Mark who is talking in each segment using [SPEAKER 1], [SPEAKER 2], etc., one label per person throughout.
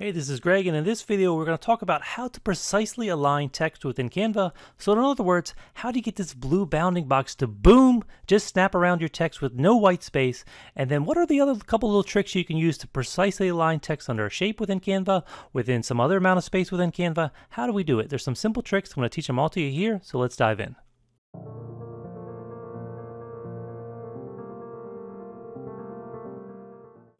[SPEAKER 1] Hey, this is Greg, and in this video, we're going to talk about how to precisely align text within Canva. So in other words, how do you get this blue bounding box to boom, just snap around your text with no white space? And then what are the other couple little tricks you can use to precisely align text under a shape within Canva, within some other amount of space within Canva? How do we do it? There's some simple tricks. I'm going to teach them all to you here, so let's dive in.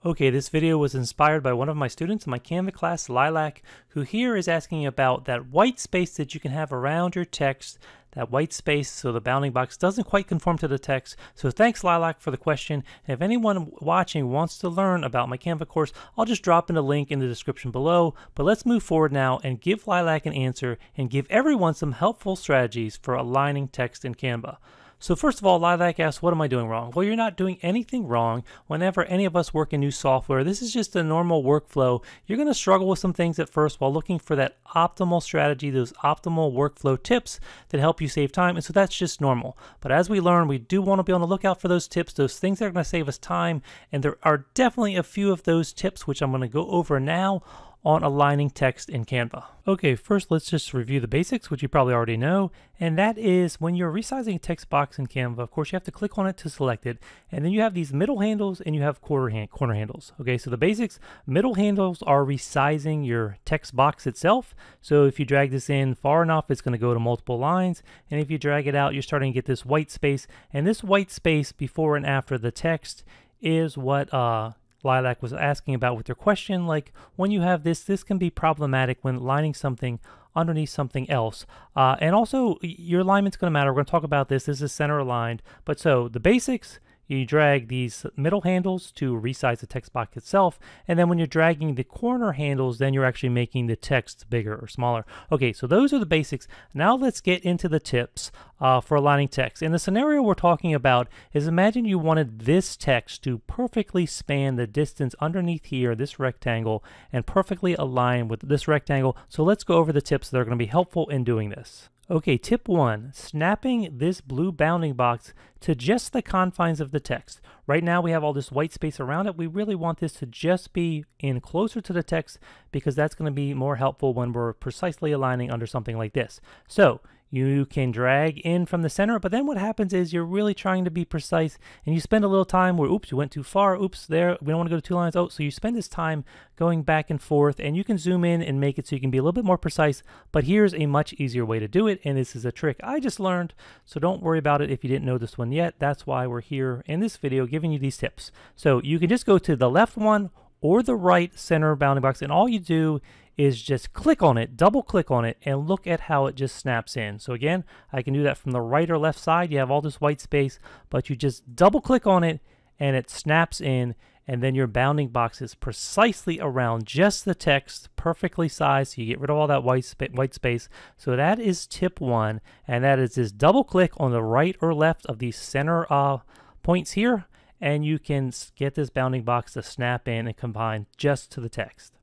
[SPEAKER 1] Okay, this video was inspired by one of my students in my Canva class, Lilac, who here is asking about that white space that you can have around your text, that white space so the bounding box doesn't quite conform to the text. So thanks Lilac for the question. And if anyone watching wants to learn about my Canva course, I'll just drop in a link in the description below. But let's move forward now and give Lilac an answer and give everyone some helpful strategies for aligning text in Canva. So first of all, Lilac asks, what am I doing wrong? Well, you're not doing anything wrong. Whenever any of us work in new software, this is just a normal workflow. You're going to struggle with some things at first while looking for that optimal strategy, those optimal workflow tips that help you save time. And so that's just normal. But as we learn, we do want to be on the lookout for those tips, those things that are going to save us time. And there are definitely a few of those tips, which I'm going to go over now on aligning text in Canva. Okay, first let's just review the basics, which you probably already know, and that is when you're resizing a text box in Canva, of course you have to click on it to select it, and then you have these middle handles and you have quarter hand, corner handles. Okay, so the basics, middle handles are resizing your text box itself, so if you drag this in far enough, it's going to go to multiple lines, and if you drag it out, you're starting to get this white space, and this white space before and after the text is what uh, Lilac was asking about with their question, like when you have this, this can be problematic when lining something underneath something else. Uh, and also, your alignment's going to matter. We're going to talk about this. This is center aligned. But so the basics, you drag these middle handles to resize the text box itself. And then when you're dragging the corner handles, then you're actually making the text bigger or smaller. Okay, so those are the basics. Now let's get into the tips uh, for aligning text. And the scenario we're talking about is imagine you wanted this text to perfectly span the distance underneath here, this rectangle, and perfectly align with this rectangle. So let's go over the tips that are going to be helpful in doing this. Okay, tip one, snapping this blue bounding box to just the confines of the text. Right now we have all this white space around it. We really want this to just be in closer to the text because that's going to be more helpful when we're precisely aligning under something like this. So you can drag in from the center, but then what happens is you're really trying to be precise and you spend a little time where, oops, you went too far, oops, there, we don't want to go to two lines. Oh, so you spend this time going back and forth and you can zoom in and make it so you can be a little bit more precise, but here's a much easier way to do it. And this is a trick I just learned, so don't worry about it if you didn't know this one yet. That's why we're here in this video giving you these tips. So you can just go to the left one or the right center bounding box and all you do is just click on it, double click on it, and look at how it just snaps in. So again, I can do that from the right or left side. You have all this white space, but you just double click on it and it snaps in and then your bounding box is precisely around just the text, perfectly sized, so you get rid of all that white, spa white space. So that is tip one, and that is just double click on the right or left of these center uh, points here, and you can get this bounding box to snap in and combine just to the text.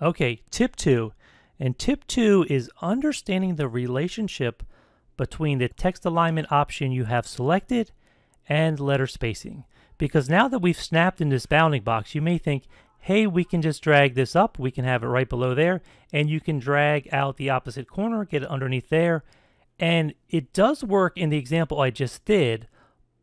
[SPEAKER 1] Okay, tip two. And tip two is understanding the relationship between the text alignment option you have selected and letter spacing. Because now that we've snapped in this bounding box, you may think, hey, we can just drag this up. We can have it right below there. And you can drag out the opposite corner, get it underneath there. And it does work in the example I just did,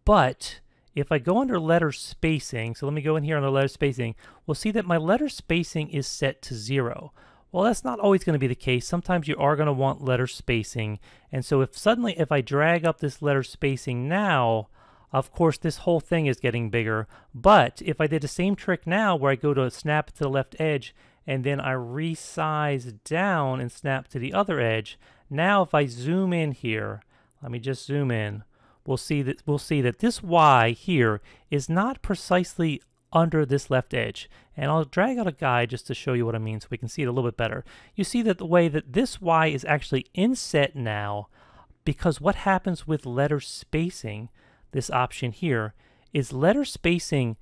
[SPEAKER 1] but if I go under letter spacing, so let me go in here under letter spacing, we'll see that my letter spacing is set to zero. Well, that's not always going to be the case. Sometimes you are going to want letter spacing. And so if suddenly, if I drag up this letter spacing now, of course, this whole thing is getting bigger. But if I did the same trick now where I go to snap to the left edge and then I resize down and snap to the other edge, now if I zoom in here, let me just zoom in, we'll see that we'll see that this y here is not precisely under this left edge. And I'll drag out a guide just to show you what I mean so we can see it a little bit better. You see that the way that this y is actually inset now because what happens with letter spacing, this option here, is letter spacing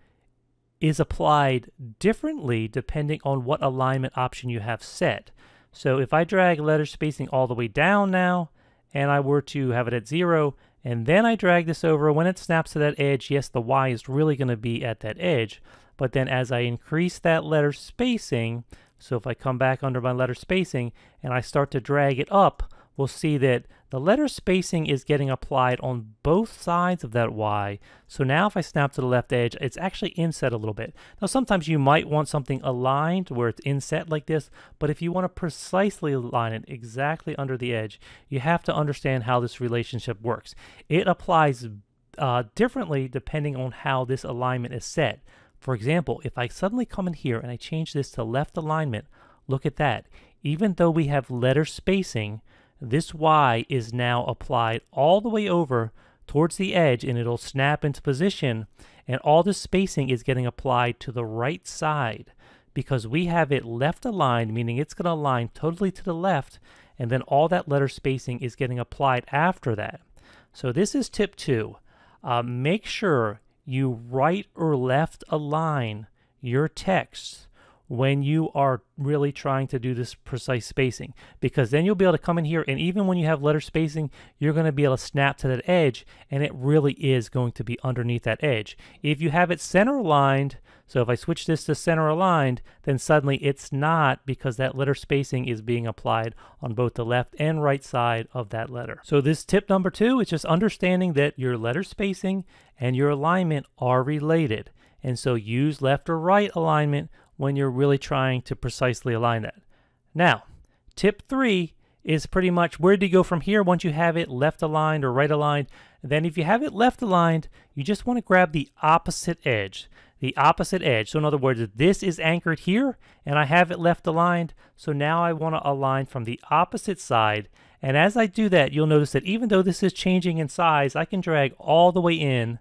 [SPEAKER 1] is applied differently depending on what alignment option you have set. So if I drag letter spacing all the way down now, and I were to have it at zero, and then I drag this over. When it snaps to that edge, yes, the Y is really going to be at that edge. But then as I increase that letter spacing, So if I come back under my letter spacing and I start to drag it up, we'll see that the letter spacing is getting applied on both sides of that Y. So now if I snap to the left edge, it's actually inset a little bit. Now sometimes you might want something aligned where it's inset like this, but if you want to precisely align it exactly under the edge, you have to understand how this relationship works. It applies uh, differently depending on how this alignment is set. For example, if I suddenly come in here and I change this to left alignment, look at that. Even though we have letter spacing, this Y is now applied all the way over towards the edge and it'll snap into position and all the spacing is getting applied to the right side because we have it left aligned, meaning it's going to align totally to the left, and then all that letter spacing is getting applied after that. So this is tip two. Uh, make sure you right or left align your text when you are really trying to do this precise spacing because then you'll be able to come in here and even when you have letter spacing you're going to be able to snap to that edge and it really is going to be underneath that edge. If you have it center aligned so if I switch this to center aligned then suddenly it's not because that letter spacing is being applied on both the left and right side of that letter. So this tip number two is just understanding that your letter spacing and your alignment are related and so use left or right alignment when you're really trying to precisely align that. Now, tip three is pretty much where do you go from here once you have it left aligned or right aligned. Then if you have it left aligned, you just want to grab the opposite edge. The opposite edge. So in other words, this is anchored here and I have it left aligned. So now I want to align from the opposite side. And as I do that, you'll notice that even though this is changing in size, I can drag all the way in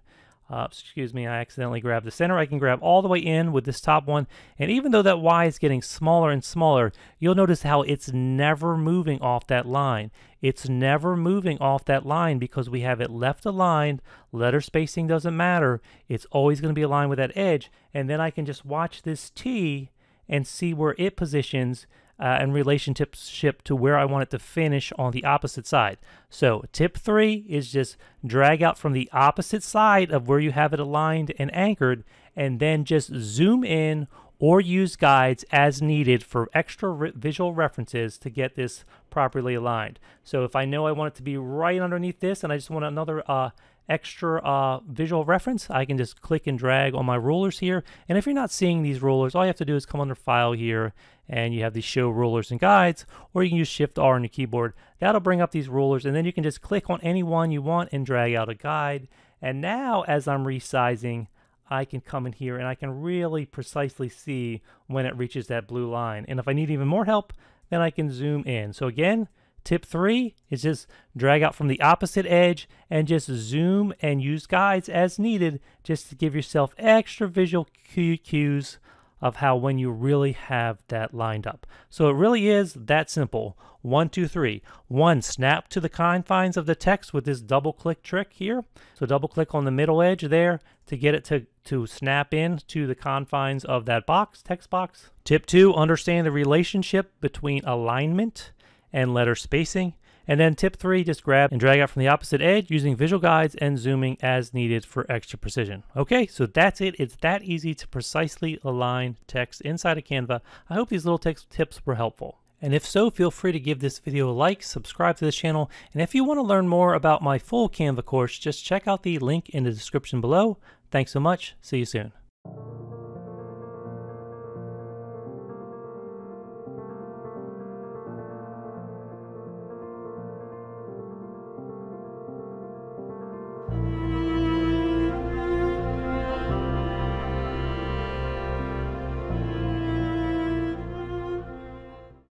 [SPEAKER 1] uh, excuse me, I accidentally grabbed the center. I can grab all the way in with this top one. And even though that Y is getting smaller and smaller, you'll notice how it's never moving off that line. It's never moving off that line because we have it left aligned. Letter spacing doesn't matter. It's always going to be aligned with that edge. And then I can just watch this T and see where it positions uh, and relationship ship to where I want it to finish on the opposite side. So tip three is just drag out from the opposite side of where you have it aligned and anchored and then just zoom in or use guides as needed for extra re visual references to get this properly aligned. So if I know I want it to be right underneath this and I just want another uh, extra uh, visual reference, I can just click and drag on my rulers here. And if you're not seeing these rulers, all you have to do is come under File here, and you have the Show Rulers and Guides, or you can use Shift-R on your keyboard. That'll bring up these rulers, and then you can just click on any one you want and drag out a guide. And now, as I'm resizing, I can come in here and I can really precisely see when it reaches that blue line. And if I need even more help, then I can zoom in. So again, Tip three is just drag out from the opposite edge and just zoom and use guides as needed just to give yourself extra visual cues of how when you really have that lined up. So it really is that simple. One, two, three. One, snap to the confines of the text with this double click trick here. So double click on the middle edge there to get it to, to snap in to the confines of that box, text box. Tip two, understand the relationship between alignment and letter spacing. And then tip three, just grab and drag out from the opposite edge using visual guides and zooming as needed for extra precision. Okay, so that's it. It's that easy to precisely align text inside of Canva. I hope these little text tips were helpful. And if so, feel free to give this video a like, subscribe to this channel, and if you want to learn more about my full Canva course, just check out the link in the description below. Thanks so much. See you soon.